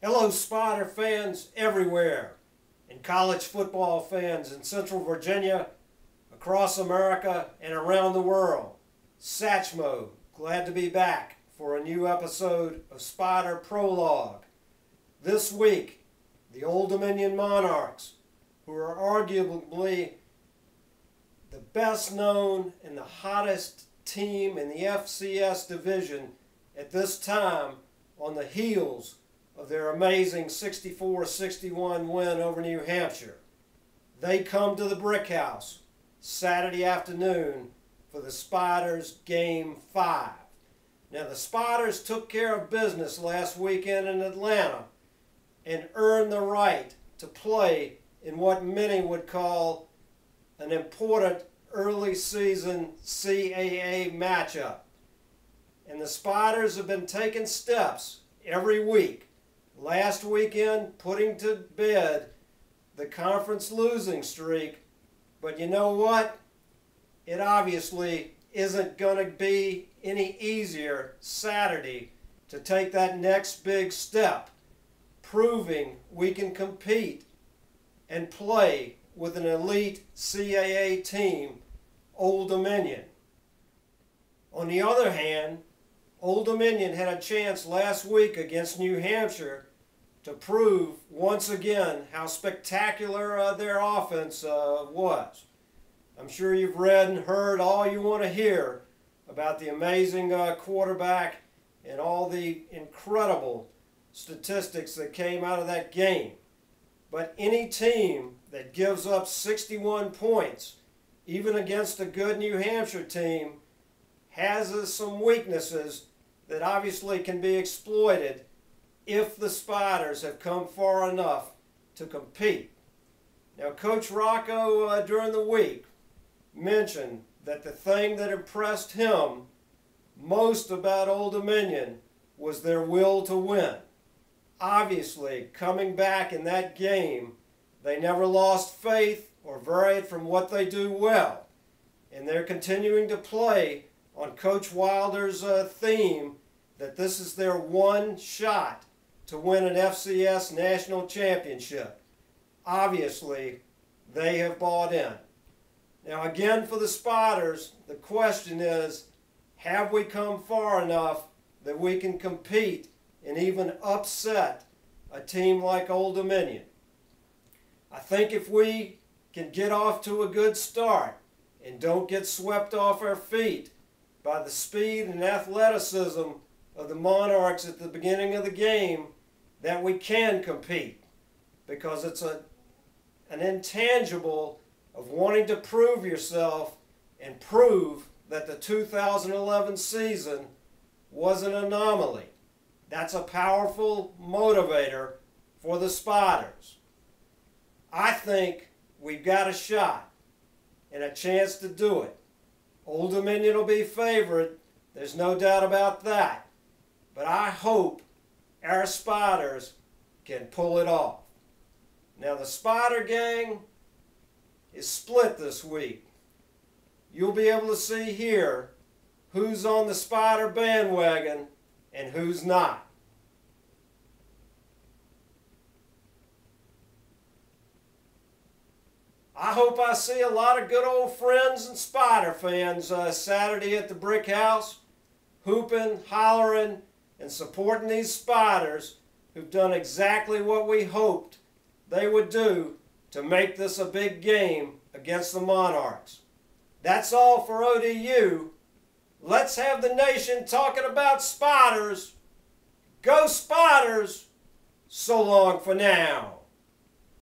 Hello, Spider fans everywhere, and college football fans in Central Virginia, across America, and around the world. Satchmo, glad to be back for a new episode of Spider Prologue. This week, the Old Dominion Monarchs, who are arguably the best known and the hottest team in the FCS division at this time on the heels of their amazing 64-61 win over New Hampshire. They come to the Brick House Saturday afternoon for the Spiders Game 5. Now the Spiders took care of business last weekend in Atlanta and earned the right to play in what many would call an important early season CAA matchup. And the Spiders have been taking steps every week last weekend putting to bed the conference losing streak. But you know what? It obviously isn't going to be any easier Saturday to take that next big step, proving we can compete and play with an elite CAA team, Old Dominion. On the other hand, Old Dominion had a chance last week against New Hampshire to prove once again how spectacular uh, their offense uh, was. I'm sure you've read and heard all you want to hear about the amazing uh, quarterback and all the incredible statistics that came out of that game. But any team that gives up 61 points, even against a good New Hampshire team, has uh, some weaknesses that obviously can be exploited if the Spiders have come far enough to compete. Now, Coach Rocco, uh, during the week, mentioned that the thing that impressed him most about Old Dominion was their will to win. Obviously, coming back in that game, they never lost faith or varied from what they do well. And they're continuing to play on Coach Wilder's uh, theme that this is their one shot to win an FCS national championship. Obviously, they have bought in. Now, again, for the Spiders, the question is have we come far enough that we can compete and even upset a team like Old Dominion? I think if we can get off to a good start and don't get swept off our feet by the speed and athleticism of the Monarchs at the beginning of the game, that we can compete because it's a, an intangible of wanting to prove yourself and prove that the 2011 season was an anomaly. That's a powerful motivator for the Spiders. I think we've got a shot and a chance to do it. Old Dominion will be favored. There's no doubt about that. But I hope our spiders can pull it off. Now the spider gang is split this week. You'll be able to see here who's on the spider bandwagon and who's not. I hope I see a lot of good old friends and Spider fans uh, Saturday at the Brick House, hooping, hollering, and supporting these spiders who've done exactly what we hoped they would do to make this a big game against the Monarchs. That's all for ODU. Let's have the nation talking about spiders. Go spiders! So long for now.